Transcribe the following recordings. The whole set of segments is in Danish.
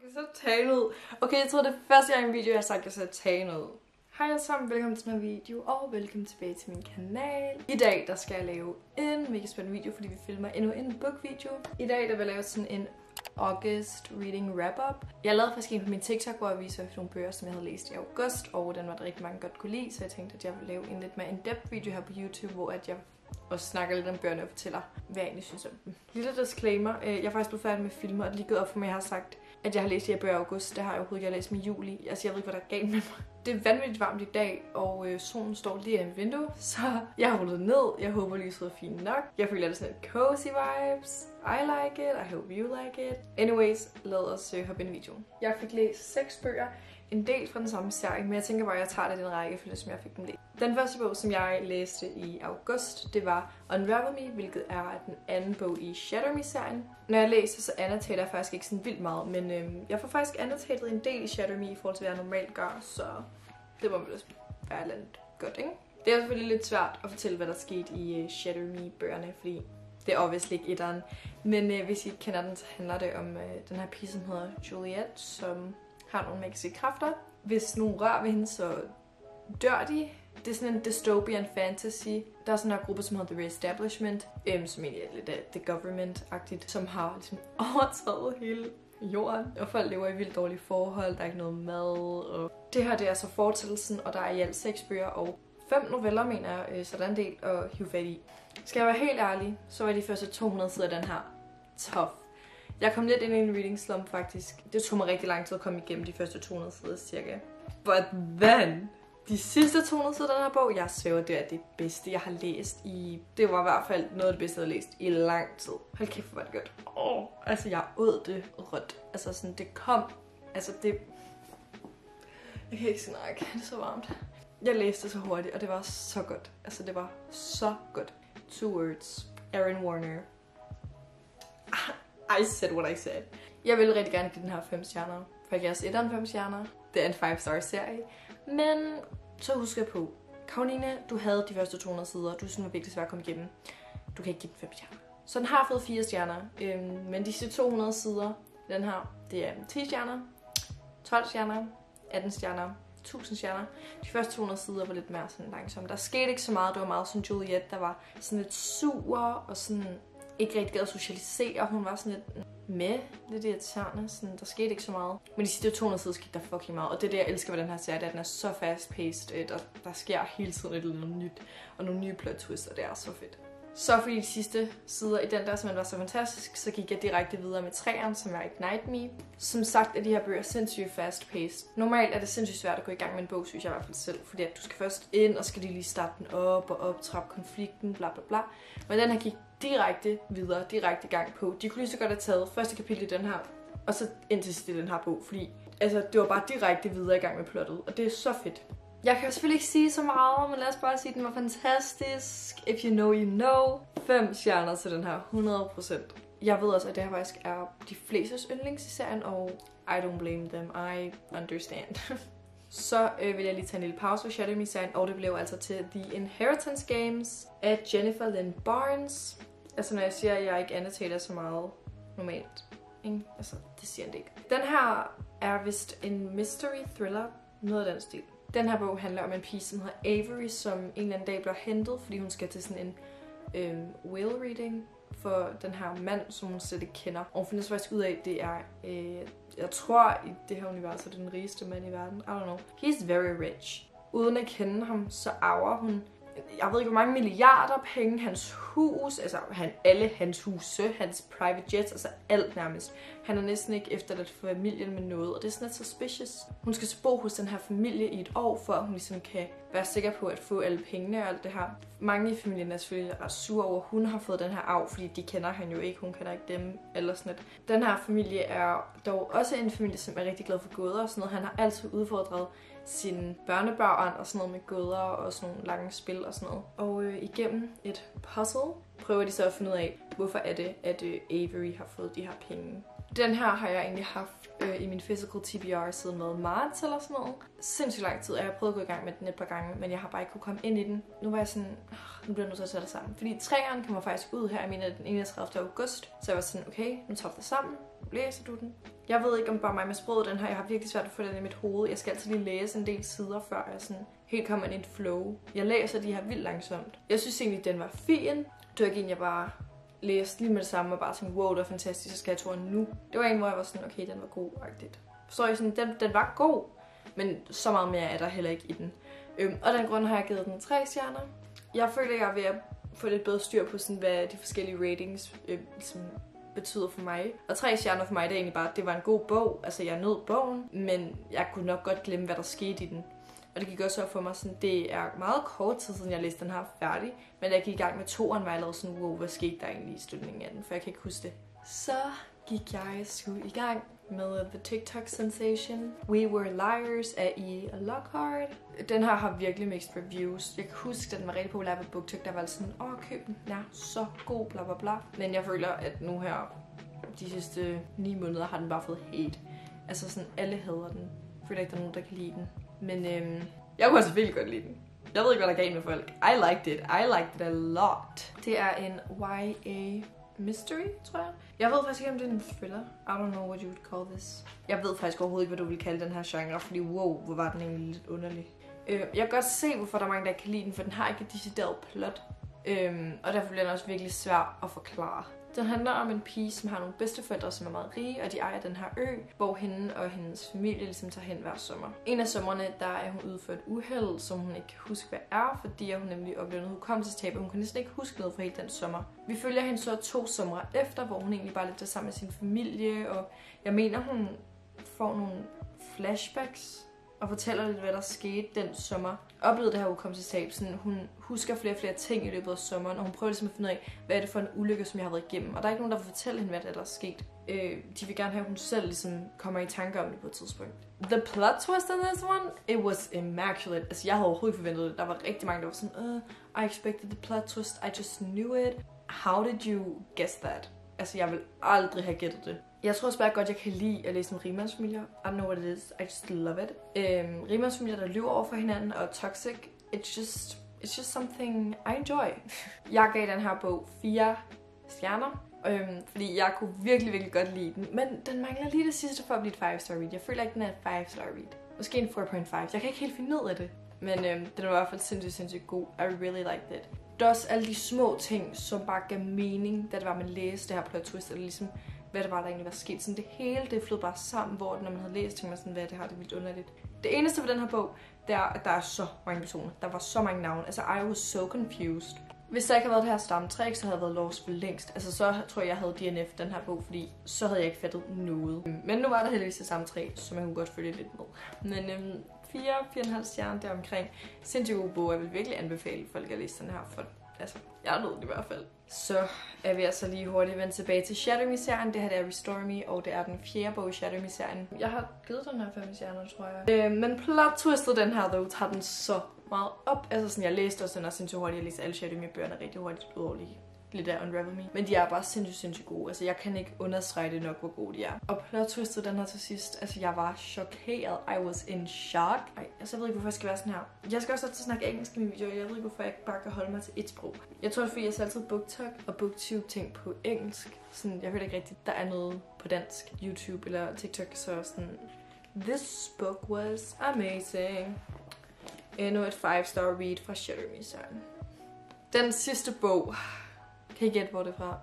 Okay, så tage ud. Okay, jeg tror det er første gang i en video, jeg har sagt, at jeg skal tage ud. Hej alle sammen, velkommen til min video, og velkommen tilbage til min kanal. I dag, der skal jeg lave en mega spændende video, fordi vi filmer endnu en bookvideo. I dag, der vil jeg lave sådan en August Reading Wrap-Up. Jeg lavede faktisk en på min TikTok, hvor jeg viser nogle bøger, som jeg havde læst i august, og den var der rigtig mange godt kunne lide, så jeg tænkte, at jeg ville lave en lidt mere in-depth video her på YouTube, hvor at jeg og snakker lidt om bøgerne og fortæller, hvad jeg egentlig synes om dem. Lille disclaimer, øh, jeg er faktisk blevet færdig med filmer, og det lige gået op for mig, jeg har sagt, at jeg har læst de her bøger i august. Det har jeg overhovedet ikke. Jeg læst med juli. Altså, jeg ved ikke, hvad der er galt med mig. Det er vanvittigt varmt i dag, og øh, solen står lige i mit vindue, så jeg har rullet ned. Jeg håber, lyset er fint nok. Jeg føler, at det er sådan cozy vibes. I like it. I hope you like it. Anyways, lad os øh, hoppe ind i videoen. Jeg fik læst seks bøger en del fra den samme serie, men jeg tænker bare, at jeg tager det i den række, for som jeg fik dem læst. Den første bog, som jeg læste i august, det var Unravel Me, hvilket er den anden bog i Shatter Me-serien. Når jeg læser, så annotater jeg faktisk ikke sådan vildt meget, men øhm, jeg får faktisk annotatet en del i Shatter Me i forhold til, hvad jeg normalt gør, så det må vel være lidt godt, ikke? Det er selvfølgelig lidt svært at fortælle, hvad der skete i øh, uh, Shatter Me-bøgerne, fordi det er obviously ikke etteren. Men øh, hvis I kender den, så handler det om øh, den her pige, som hedder Juliet, som har nogle magiske kræfter. Hvis nogen rører ved hende, så dør de. Det er sådan en dystopian fantasy. Der er sådan en gruppe, som hedder The Reestablishment, øhm, som egentlig er lidt af The Government-agtigt, som har ligesom overtaget hele jorden, og folk lever i vildt dårlige forhold, der er ikke noget mad, og det her det er så fortællelsen, og der er i alt seks bøger og fem noveller, mener jeg, øh, så der er en del at hive fat i. Skal jeg være helt ærlig, så var de første 200 sider af den her tough. Jeg kom lidt ind i en reading slump faktisk. Det tog mig rigtig lang tid at komme igennem de første 200 sider cirka. But then, de sidste 200 sider af den her bog, jeg svæver, det er det bedste, jeg har læst i... Det var i hvert fald noget af det bedste, jeg har læst i lang tid. Hold kæft, hvor var det godt. Oh, altså, jeg åd det rødt. Altså, sådan, det kom... Altså, det... Jeg kan ikke snakke, det er så varmt. Jeg læste så hurtigt, og det var så godt. Altså, det var så godt. Two words. Erin Warner. I said what I said. Jeg vil rigtig gerne give den her 5 stjerner. For jeg er os 5 stjerner. Det er en 5 star serie. Men så husk jeg på, Karoline, du havde de første 200 sider. Du synes, det var vigtigt at komme igennem. Du kan ikke give den 5 stjerner. Så den har fået 4 stjerner. Øhm, men de sidste 200 sider, den her, det er 10 stjerner, 12 stjerner, 18 stjerner, 1000 stjerner. De første 200 sider var lidt mere sådan langsomme. Der skete ikke så meget. Det var meget som Juliet, der var sådan lidt sur og sådan ikke rigtig gad at socialisere. Hun var sådan lidt med lidt irriterende. Sådan, der skete ikke så meget. Men de sidste 200 sider skete der fucking meget. Og det er det, jeg elsker ved den her serie, det er, at den er så fast-paced. Øh, der, der sker hele tiden et eller andet nyt. Og nogle nye plot twists, og det er så fedt. Så fordi de sidste sider i den der simpelthen var så fantastisk, så gik jeg direkte videre med træerne, som er Ignite Me. Som sagt er de her bøger sindssygt fast-paced. Normalt er det sindssygt svært at gå i gang med en bog, synes jeg i hvert fald selv. Fordi at du skal først ind, og skal lige starte den op og optrappe konflikten, bla bla bla. Men den her gik direkte videre, direkte gang på. De kunne lige så godt have taget første kapitel i den her, og så ind til den her bog, fordi altså, det var bare direkte videre i gang med plottet, og det er så fedt. Jeg kan selvfølgelig ikke sige så meget, men lad os bare sige, at den var fantastisk. If you know, you know. Fem stjerner til den her, 100%. Jeg ved også, at det her faktisk er de flestes yndlings i serien, og I don't blame them. I understand. så øh, vil jeg lige tage en lille pause for Shadow Me-serien, og det blev altså til The Inheritance Games af Jennifer Lynn Barnes. Altså når jeg siger, at jeg ikke annotater så meget normalt, ikke? altså det siger det ikke. Den her er vist en mystery thriller, noget af den stil. Den her bog handler om en pige, som hedder Avery, som en eller anden dag bliver hentet, fordi hun skal til sådan en øh, whale reading for den her mand, som hun slet ikke kender. Og hun finder så faktisk ud af, at det er, øh, jeg tror i det her univers, er den rigeste mand i verden. I don't know. He's very rich. Uden at kende ham, så arver hun jeg ved ikke, hvor mange milliarder penge, hans hus, altså han, alle hans huse, hans private jets, altså alt nærmest. Han er næsten ikke efterladt familien med noget, og det er sådan lidt suspicious. Hun skal så bo hos den her familie i et år, for at hun ligesom kan være sikker på at få alle pengene og alt det her. Mange i familien er selvfølgelig ret sure over, at hun har fået den her arv, fordi de kender han jo ikke, hun kender ikke dem eller sådan noget. Den her familie er dog også en familie, som er rigtig glad for gåder og sådan noget. Han har altid udfordret sine børnebørn og sådan noget med gåder og sådan nogle lange spil og sådan noget. Og øh, igennem et puzzle prøver de så at finde ud af, hvorfor er det, at øh, Avery har fået de her penge. Den her har jeg egentlig haft øh, i min physical TBR siden med marts eller sådan noget. Sindssygt lang tid, og jeg har prøvet at gå i gang med den et par gange, men jeg har bare ikke kunne komme ind i den. Nu var jeg sådan, oh, nu bliver jeg nødt til at sætte det sammen. Fordi træerne kommer faktisk ud her, jeg mener øh, den 31. august. Så jeg var sådan, okay, nu tager vi det sammen. Læser du den? Jeg ved ikke, om bare mig med sproget den her. Jeg har virkelig svært at få den i mit hoved. Jeg skal altid lige læse en del sider, før jeg sådan helt kommer ind i et flow. Jeg læser de her vildt langsomt. Jeg synes egentlig, den var fin. Det var ikke en, jeg bare læste lige med det samme og bare tænkte, wow, det var fantastisk, så skal jeg turen nu. Det var en, hvor jeg var sådan, okay, den var god, rigtigt. Så jeg sådan, den, den var god, men så meget mere er der heller ikke i den. Øhm, og den grund har jeg givet den tre stjerner. Jeg føler, jeg er ved at få lidt bedre styr på, sådan, hvad de forskellige ratings øh, ligesom betyder for mig. Og tre stjerner for mig, det er egentlig bare, at det var en god bog. Altså, jeg nød bogen, men jeg kunne nok godt glemme, hvad der skete i den. Og det gik også op for mig, sådan, det er meget kort tid siden, jeg læste den her færdig. Men da jeg gik i gang med toeren, var jeg lavet sådan, wow, hvad skete der egentlig i slutningen af den? For jeg kan ikke huske det. Så gik jeg sgu i gang med The TikTok Sensation. We Were Liars af E. Lockhart. Den her har virkelig mixed reviews. Jeg kan huske, at den var rigtig populær på BookTok. Der var sådan, åh, køb den. Den er så god, bla bla bla. Men jeg føler, at nu her, de sidste 9 måneder, har den bare fået hate. Altså sådan, alle hader den. Jeg føler ikke, der er nogen, der kan lide den. Men øhm, jeg kunne altså virkelig godt lide den. Jeg ved ikke, hvad der gav med folk. I liked it. I liked it a lot. Det er en YA mystery, tror jeg. Jeg ved faktisk ikke, om det er en thriller. I don't know what you would call this. Jeg ved faktisk overhovedet ikke, hvad du vil kalde den her genre, fordi wow, hvor var den egentlig lidt underlig. Øh, jeg kan godt se, hvorfor der er mange, der kan lide den, for den har ikke et decideret plot. Øhm, og derfor bliver den også virkelig svær at forklare. Den handler om en pige, som har nogle bedsteforældre, som er meget rige, og de ejer den her ø, hvor hende og hendes familie ligesom tager hen hver sommer. En af sommerne, der er hun ude for et uheld, som hun ikke kan huske, hvad er, fordi hun nemlig oplevede noget hukommelsestab, og hun kan næsten ikke huske noget fra hele den sommer. Vi følger hende så to sommer efter, hvor hun egentlig bare lidt der sammen med sin familie, og jeg mener, hun får nogle flashbacks og fortæller lidt, hvad der skete den sommer. Oplevede det her hukommelsestab. Sådan, hun husker flere og flere ting i løbet af sommeren, og hun prøver ligesom at finde ud af, hvad er det for en ulykke, som jeg har været igennem. Og der er ikke nogen, der vil fortælle hende, hvad der er sket. Øh, de vil gerne have, at hun selv ligesom kommer i tanke om det på et tidspunkt. The plot twist on this one, it was immaculate. Altså, jeg havde overhovedet ikke forventet det. Der var rigtig mange, der var sådan, uh, I expected the plot twist, I just knew it. How did you guess that? Altså, jeg vil aldrig have gættet det. Jeg tror også bare godt, jeg kan lide at læse om rimandsfamilier. I don't know what it is. I just love it. Øhm, rimandsfamilier, der lyver over for hinanden og toxic. It's just, it's just something I enjoy. jeg gav den her bog fire stjerner. Øhm, fordi jeg kunne virkelig, virkelig godt lide den. Men den mangler lige det sidste for at blive et 5-star read. Jeg føler ikke, den er et 5-star read. Måske en 4.5. Jeg kan ikke helt finde ud af det. Men øhm, den var i hvert fald sindssygt, sindssygt god. I really liked it det er også alle de små ting, som bare gav mening, da det var, man læste det her plot twist, eller ligesom hvad det var, der egentlig var sket. Sådan det hele, det flød bare sammen, hvor når man havde læst, tænkte man sådan, hvad det her, det er vildt underligt. Det eneste ved den her bog, det er, at der er så mange personer. Der var så mange navne. Altså, I was so confused. Hvis der ikke havde været det her stamtræk, så havde jeg været lost for længst. Altså, så tror jeg, jeg havde DNF den her bog, fordi så havde jeg ikke fattet noget. Men nu var der heldigvis det samme træ, så man kunne godt følge lidt med. Men øhm, 4, 4,5 stjerner deromkring. Sindssygt god bog. Jeg vil virkelig anbefale folk at læse den her, for altså, jeg nød det i hvert fald. Så er vi altså lige hurtigt vendt tilbage til Shadow Me-serien. Det her det er Restore Me, og det er den fjerde bog i Shadow Me-serien. Jeg har givet den her fem stjerner, tror jeg. Øh, men plot twistet den her, dog, tager den så meget op. Altså sådan, jeg læste også den også sindssygt hurtigt. Jeg læste alle Shadow Me-bøgerne rigtig hurtigt, udover lige lidt af Unravel Me. Men de er bare sindssygt, sindssygt gode. Altså, jeg kan ikke understrege det nok, hvor gode de er. Og plot twistet den her til sidst. Altså, jeg var chokeret. I was in shock. Ej, altså, jeg ved ikke, hvorfor jeg skal være sådan her. Jeg skal også altid snakke engelsk i min video. Jeg ved ikke, hvorfor jeg ikke bare kan holde mig til et sprog. Jeg tror, det er, fordi jeg ser altid BookTok og BookTube ting på engelsk. Sådan, jeg føler ikke rigtigt, der er noget på dansk. YouTube eller TikTok, så sådan... This book was amazing. Endnu et 5-star read fra Shutter Me Den sidste bog kan I gætte, hvor det er fra?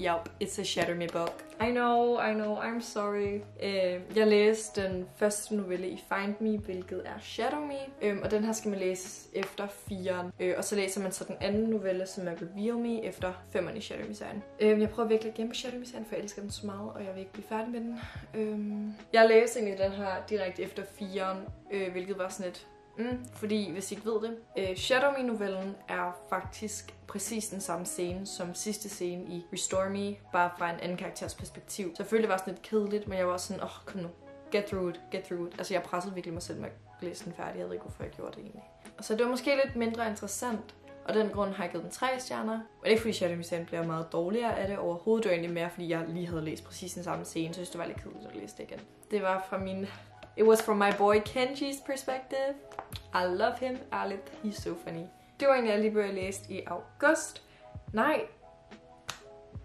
Yup, it's a Shatter Me book. I know, I know, I'm sorry. Uh, jeg læste den første novelle i Find Me, hvilket er Shadow Me. Um, og den her skal man læse efter 4'eren. Uh, øh, og så læser man så den anden novelle, som er Reveal Me, efter 5'eren i Shadow Me-serien. Um, jeg prøver virkelig at gemme Shadow Me-serien, for jeg elsker den så meget, og jeg vil ikke blive færdig med den. Um, jeg læste egentlig den her direkte efter 4'eren, uh, øh, hvilket var sådan et Mm, fordi hvis I ikke ved det, øh, Shadow Me-novellen er faktisk præcis den samme scene som sidste scene i Restore Me, bare fra en anden karakters perspektiv. jeg var det sådan lidt kedeligt, men jeg var også sådan, åh, oh, kom nu, get through it, get through it. Altså jeg pressede virkelig mig selv med at læse den færdig, jeg ved ikke, hvorfor jeg gjorde det egentlig. Og så det var måske lidt mindre interessant Og den grund har jeg givet den 3 stjerner. Og det er ikke fordi Shadow Museum bliver meget dårligere af det overhovedet. Det var egentlig mere, fordi jeg lige havde læst præcis den samme scene, så jeg synes, det var lidt kedeligt at læse det igen. Det var fra min... It was from my boy Kenji's perspective. I love him. Ærligt, he's so funny. Det var egentlig jeg lige blev læst i august. Nej.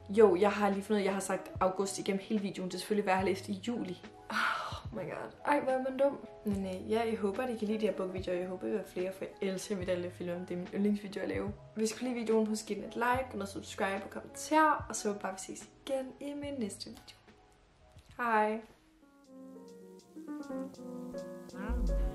Jo, jeg har lige fundet, at jeg har sagt august igennem hele videoen. Det er selvfølgelig, hvad jeg har læst i juli. Oh my god. Ej, hvor er man dum. Men øh, ja, jeg håber, at I kan lide de her bogvideoer. Jeg håber, at I er flere, for jeg elsker mit alle film. Det er min yndlingsvideo at lave. Hvis I kan lide videoen, husk at give den et like, og subscribe og kommentar. Og så håber jeg, vi ses igen i min næste video. Hej. Wow.